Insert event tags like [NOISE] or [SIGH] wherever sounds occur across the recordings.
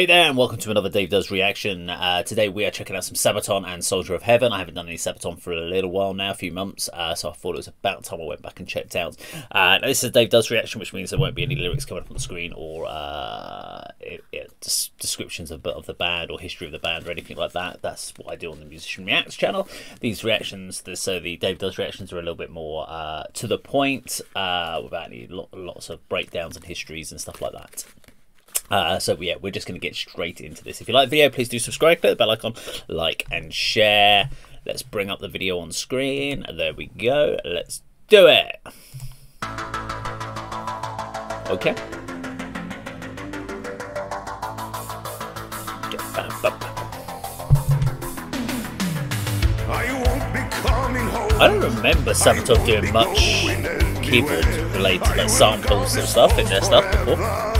Hey there, and welcome to another Dave Does Reaction. Uh, today we are checking out some Sabaton and Soldier of Heaven. I haven't done any Sabaton for a little while now, a few months, uh, so I thought it was about time I went back and checked out. Uh, this is Dave Does Reaction, which means there won't be any lyrics coming up on the screen or uh, it, it, descriptions of, of the band or history of the band or anything like that. That's what I do on the Musician Reacts channel. These reactions, so the Dave Does Reactions are a little bit more uh, to the point, uh, without any lots of breakdowns and histories and stuff like that. Uh, so yeah, we're just going to get straight into this. If you like the video, please do subscribe, click the bell icon, like and share. Let's bring up the video on screen. There we go. Let's do it. Okay. I don't remember Sabaton doing much keyboard related like samples and stuff in their stuff before.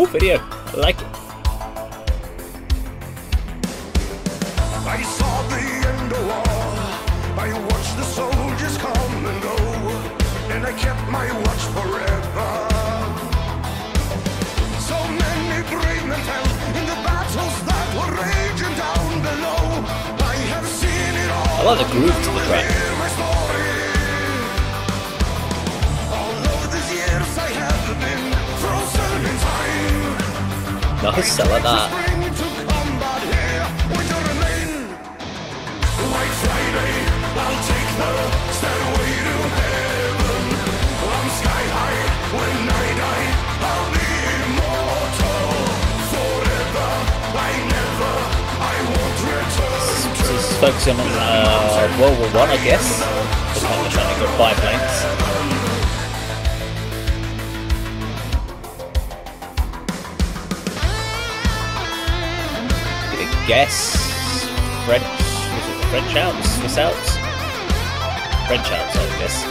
Cool video. I like it. I saw the end of war. I watched the soldiers come and go. And I kept my watch forever. So many brave men fell in the battles that were raging down below. I have seen it all. I love the groove to the track. I like that. focusing on uh, World War One, I, guess. Like they're trying to go biplanes. Guess French, was it French Alps, Swiss Alps? French Alps, I guess.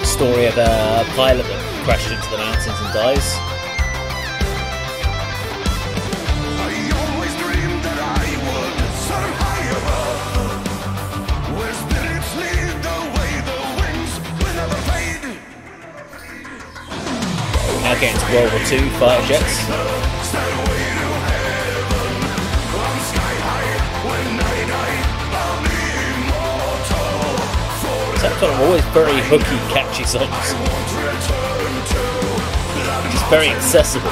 The story of a pilot that crashed into the mountains and dies. World War II fighter jets. Sabaton are always very hooky, catchy songs. It's very accessible.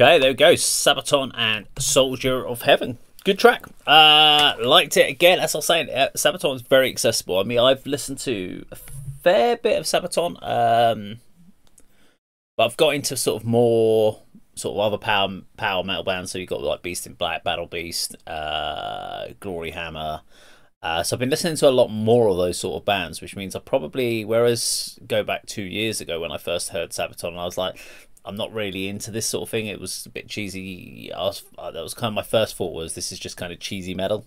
Okay, there we go. Sabaton and Soldier of Heaven. Good track. Uh, liked it again. As I was saying, uh, Sabaton is very accessible. I mean, I've listened to a fair bit of Sabaton, um, but I've got into sort of more sort of other power power metal bands. So you've got like Beast in Black, Battle Beast, uh, Glory Hammer. Uh, so I've been listening to a lot more of those sort of bands, which means I probably, whereas go back two years ago when I first heard Sabaton, I was like, I'm not really into this sort of thing. It was a bit cheesy. Was, uh, that was kind of my first thought was this is just kind of cheesy metal.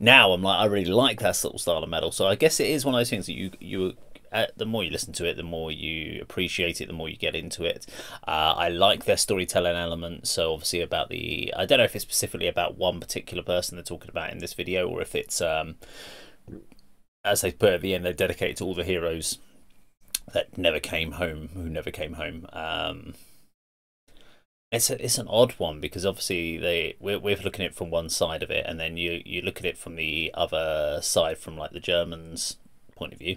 Now I'm like I really like that sort of style of metal. So I guess it is one of those things that you you uh, the more you listen to it, the more you appreciate it, the more you get into it. Uh, I like their storytelling element. So obviously about the, I don't know if it's specifically about one particular person they're talking about in this video, or if it's, um, as they put at the end, they're dedicated to all the heroes that never came home, who never came home. Um, it's a, it's an odd one because obviously they we're, we're looking at it from one side of it, and then you you look at it from the other side, from like the Germans' point of view,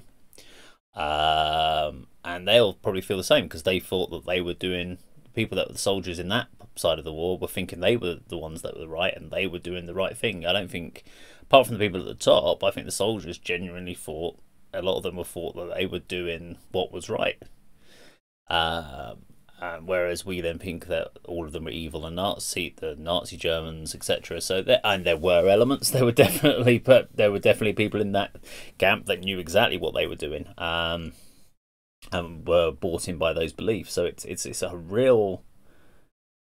um, and they'll probably feel the same because they thought that they were doing people that were the soldiers in that side of the war were thinking they were the ones that were right and they were doing the right thing. I don't think, apart from the people at the top, I think the soldiers genuinely thought a lot of them were thought that they were doing what was right. Um, um, whereas we then think that all of them were evil and Nazi, the Nazi Germans, etc. So there, and there were elements. [LAUGHS] There were definitely, but there were definitely people in that camp that knew exactly what they were doing, um, and were bought in by those beliefs. So it's it's it's a real.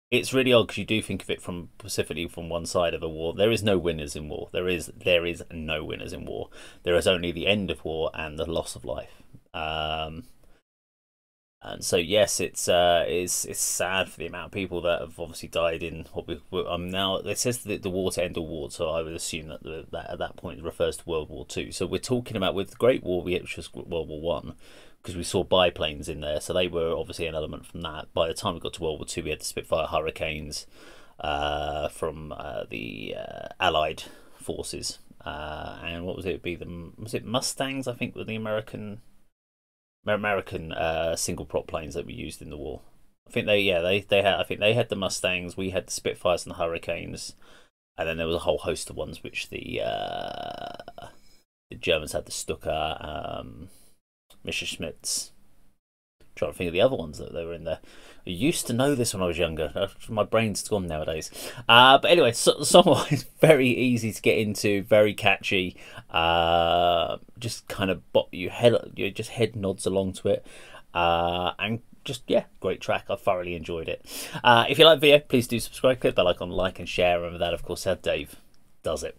It's really odd because you do think of it from specifically from one side of a war. There is no winners in war. There is there is no winners in war. There is only the end of war and the loss of life. Um, and so yes, it's uh, it's it's sad for the amount of people that have obviously died in what we um now. It says the, the war to end All war, so I would assume that the, that at that point refers to World War Two. So we're talking about with the Great War, which was World War One, because we saw biplanes in there, so they were obviously an element from that. By the time we got to World War Two, we had the Spitfire Hurricanes uh, from uh, the uh, Allied forces, uh, and what was it? Be the was it Mustangs? I think were the American American uh, single prop planes that were used in the war. I think they yeah they they had I think they had the Mustangs, we had the Spitfires and the Hurricanes, and then there was a whole host of ones which the uh, the Germans had the Stuka, um, Messerschmitts. Trying to think of the other ones that they were in there. I used to know this when I was younger. Uh, my brain's gone nowadays. Uh, but anyway, so, [LAUGHS] is very easy to get into, very catchy. Uh, just kind of bop you head, you just head nods along to it, uh, and just yeah, great track. I thoroughly enjoyed it. Uh, if you like the video, please do subscribe, click the bell icon, like and share. And with that, of course, how Dave does it.